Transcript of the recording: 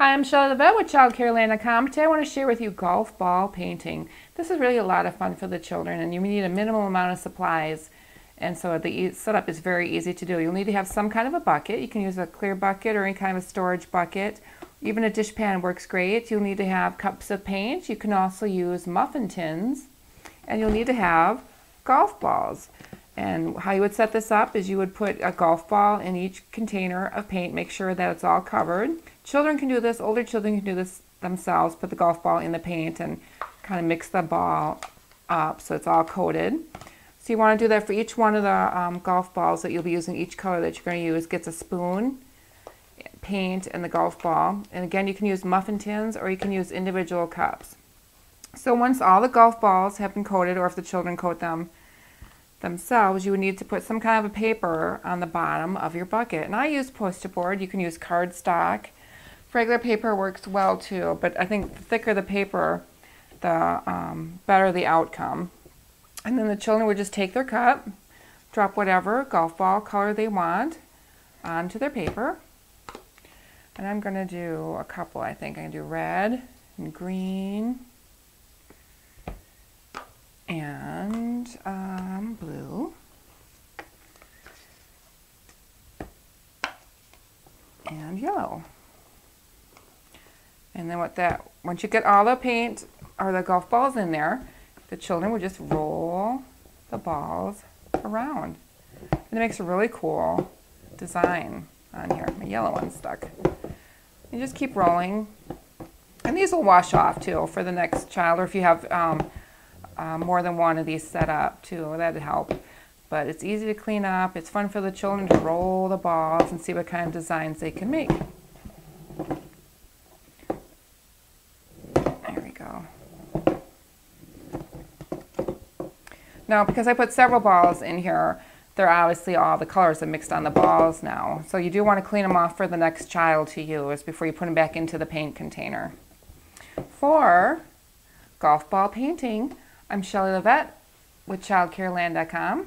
Hi, I'm Shelley Lovett with ChildCareLand.com. Today I want to share with you golf ball painting. This is really a lot of fun for the children and you need a minimal amount of supplies and so the setup is very easy to do. You'll need to have some kind of a bucket. You can use a clear bucket or any kind of a storage bucket. Even a dishpan works great. You'll need to have cups of paint. You can also use muffin tins and you'll need to have golf balls. And how you would set this up is you would put a golf ball in each container of paint, make sure that it's all covered. Children can do this, older children can do this themselves, put the golf ball in the paint and kind of mix the ball up so it's all coated. So you want to do that for each one of the um, golf balls that you'll be using, each color that you're going to use gets a spoon, paint, and the golf ball. And again, you can use muffin tins or you can use individual cups. So once all the golf balls have been coated, or if the children coat them, themselves, you would need to put some kind of a paper on the bottom of your bucket. And I use poster board. You can use cardstock. Regular paper works well too, but I think the thicker the paper, the um, better the outcome. And then the children would just take their cup, drop whatever golf ball color they want onto their paper. And I'm going to do a couple, I think. I'm going to do red and green and um, And yellow. And then what that, once you get all the paint or the golf balls in there, the children would just roll the balls around. And it makes a really cool design on here. My yellow one's stuck. You just keep rolling. And these will wash off too for the next child or if you have um, uh, more than one of these set up too. That'd help. But it's easy to clean up. It's fun for the children to roll the balls and see what kind of designs they can make. There we go. Now, because I put several balls in here, they're obviously all the colors are mixed on the balls now. So you do want to clean them off for the next child to use before you put them back into the paint container. For golf ball painting, I'm Shelley Lovett with ChildCareLand.com,